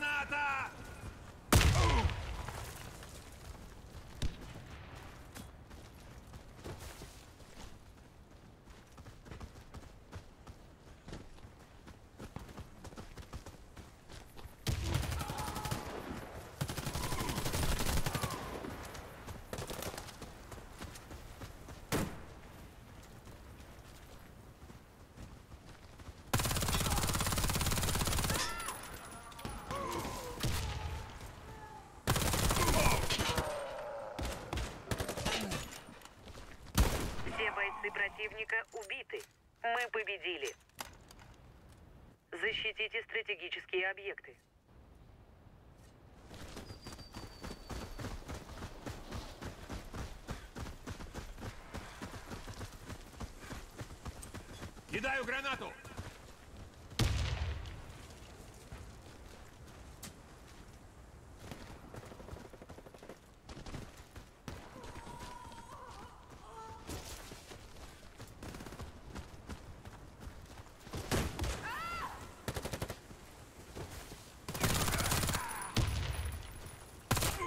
Граната! Все бойцы противника убиты. Мы победили. Защитите стратегические объекты. Кидаю гранату!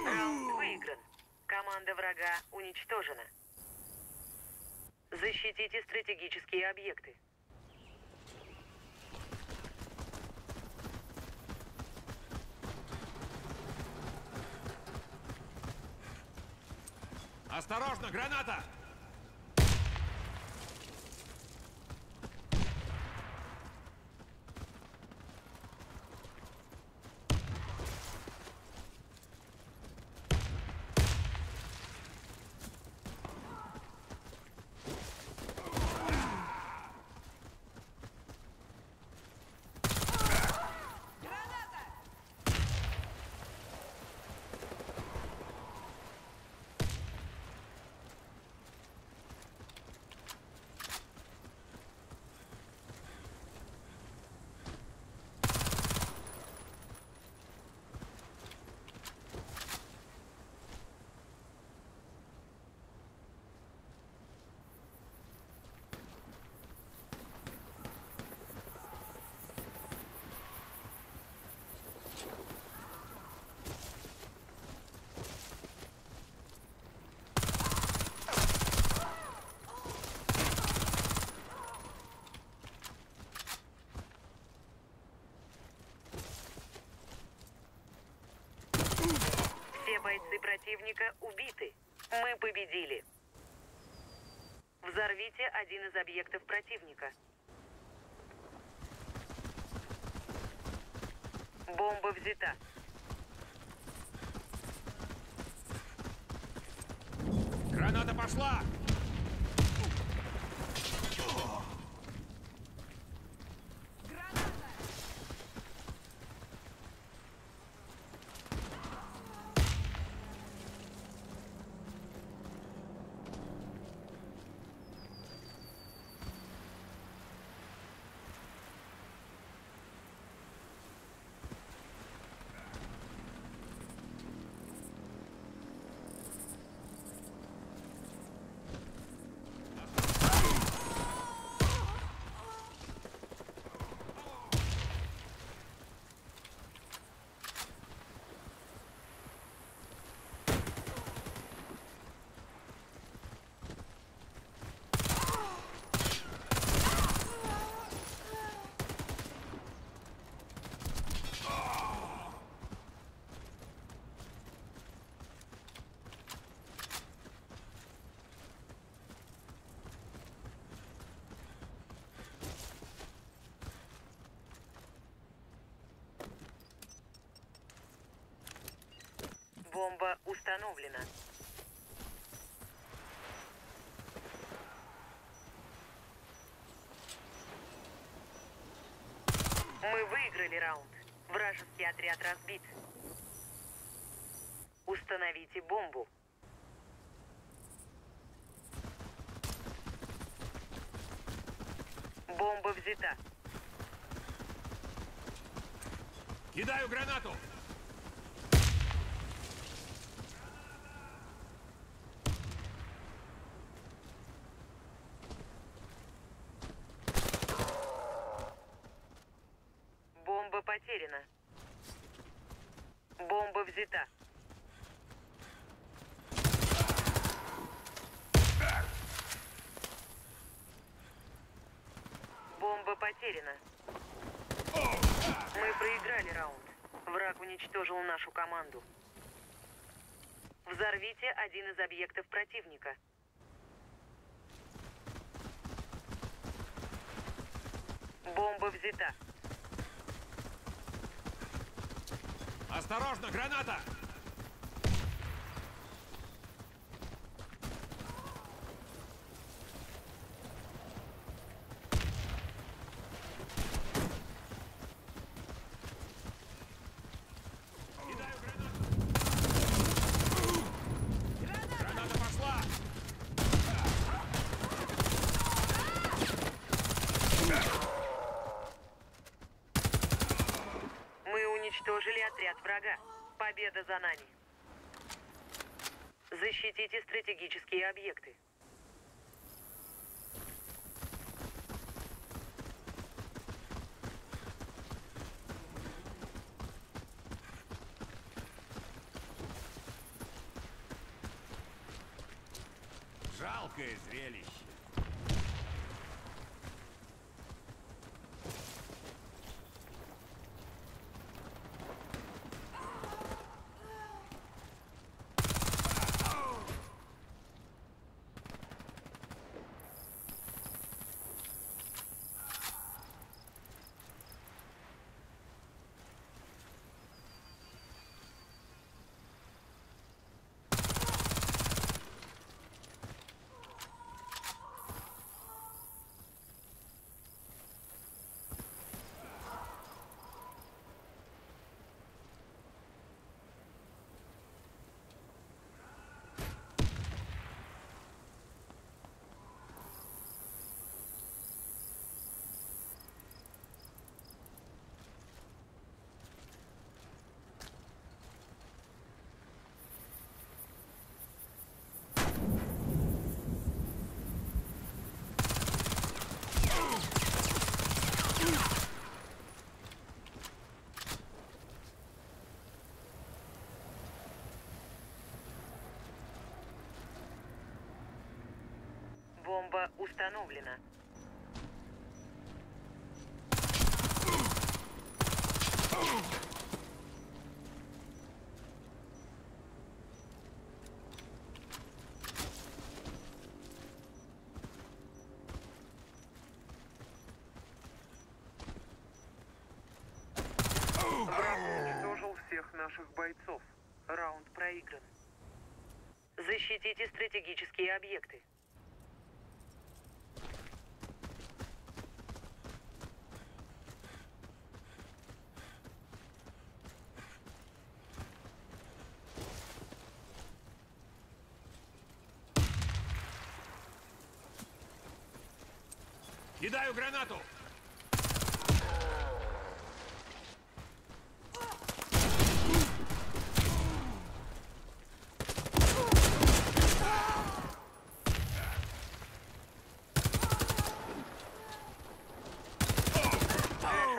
Раунд выигран. Команда врага уничтожена. Защитите стратегические объекты. Осторожно, граната! Противника убиты. Мы победили. Взорвите один из объектов противника. Бомба взята. Граната пошла! Установлена. Мы выиграли раунд. Вражеский отряд разбит. Установите бомбу. Бомба взята. Кидаю гранату! Бомба потеряна. Бомба взята. Бомба потеряна. Мы проиграли раунд. Враг уничтожил нашу команду. Взорвите один из объектов противника. Бомба взята. Осторожно, граната! Кидаю гранату! Граната пошла! Мы уничтожили отряд врага. Победа за нами. Защитите стратегические объекты. Жалкое зрелище. Враг уничтожил всех наших бойцов. Раунд проигран. Защитите стратегические объекты. Кидаю гранату!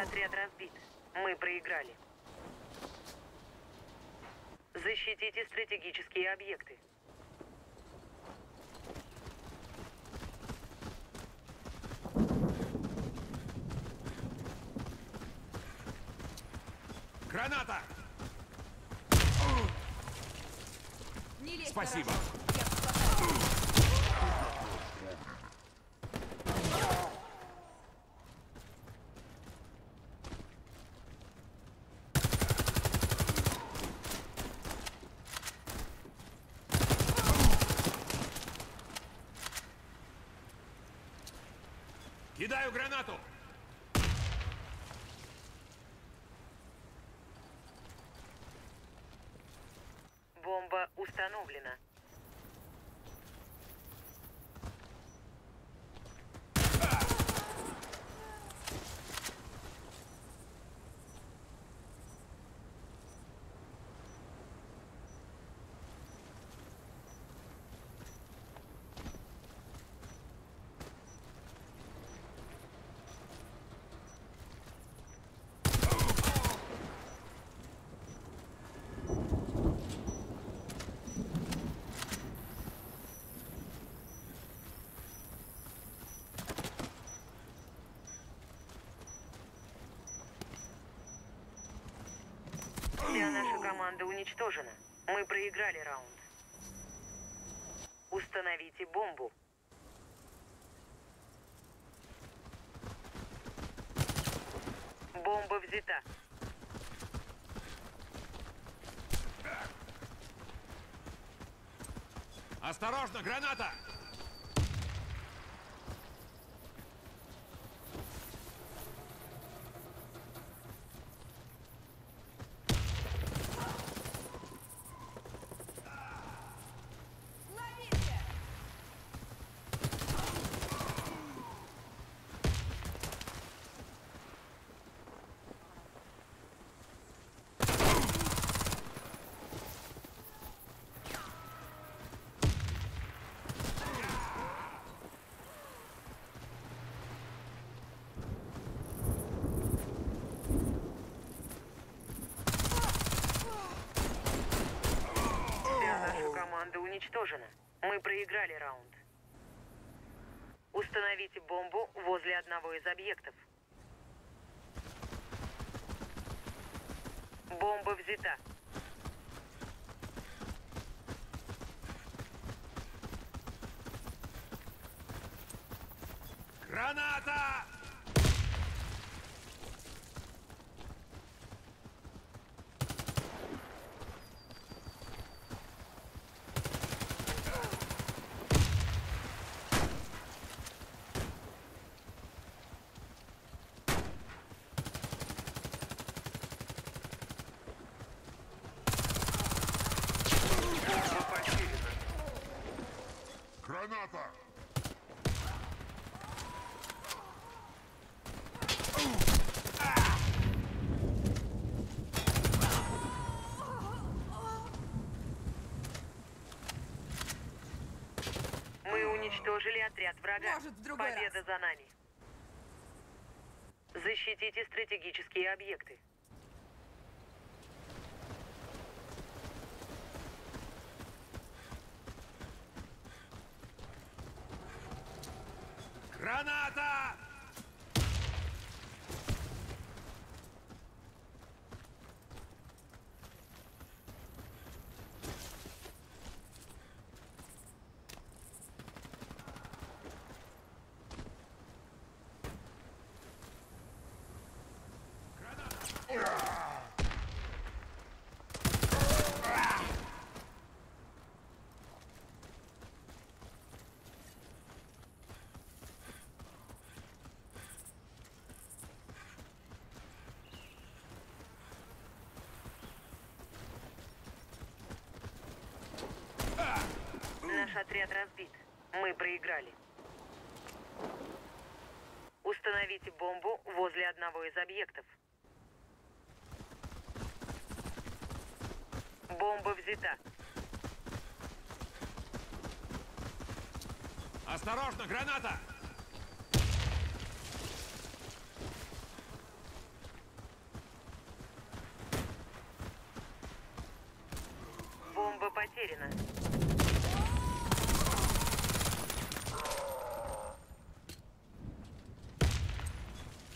Отряд разбит. Мы проиграли. Защитите стратегические объекты. Граната! Не лезь Спасибо. Кидаю гранату! Команда уничтожена. Мы проиграли раунд. Установите бомбу. Бомба взята. Осторожно, граната! Ловите! Вся наша команда уничтожена. Мы проиграли раунд. Установите бомбу возле одного из объектов. Бомба взята. Граната! Бомба потеряна. Граната! Мы уничтожили отряд врага. Может, в другой Победа за нами. Защитите стратегические объекты. Граната! Наш отряд разбит. Мы проиграли. Установите бомбу возле одного из объектов. Бомба взята. Осторожно, граната! Бомба потеряна.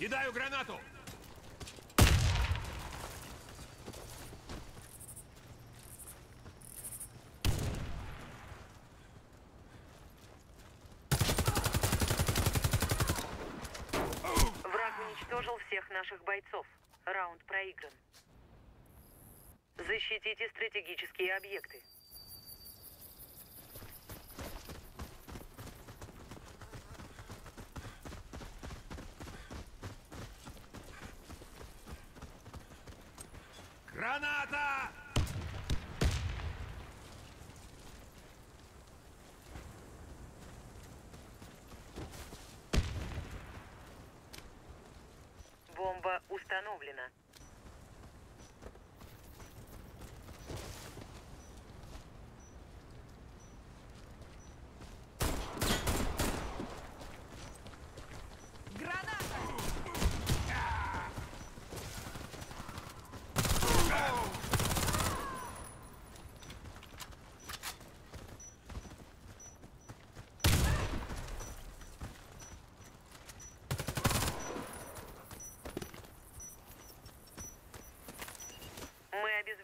Кидаю гранату! Враг уничтожил всех наших бойцов. Раунд проигран. Защитите стратегические объекты. Граната! Бомба установлена. Граната!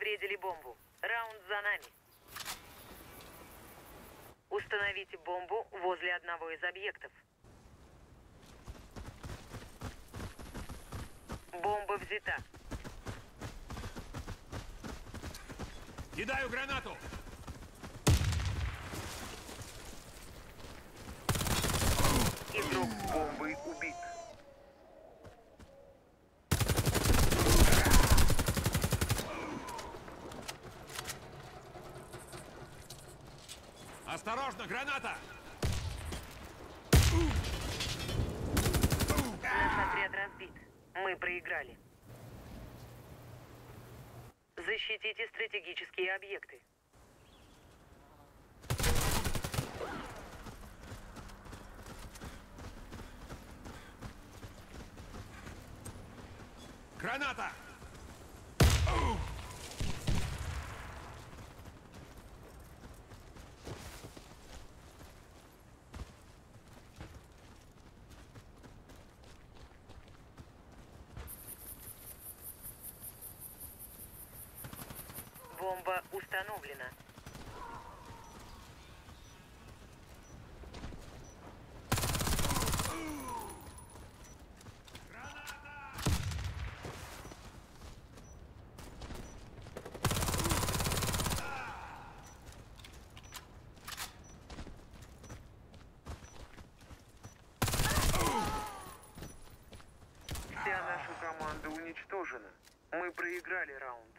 Обезвредили бомбу. Раунд за нами. Установите бомбу возле одного из объектов. Бомба взята. Кидаю гранату! Игрок с бомбой убит. Осторожно, граната! Наш отряд разбит. Мы проиграли. Защитите стратегические объекты. Граната! Бомба установлена. Вся наша команда уничтожена. Мы проиграли раунд.